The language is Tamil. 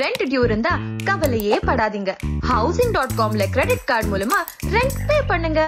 ரெண்ட் டியூ இருந்தா கவலையே படாதீங்க. ஹவுசிங் டாட் காம்ல கிரெடிட் கார்டு மூலமா ரெண்ட் பே பண்ணுங்க.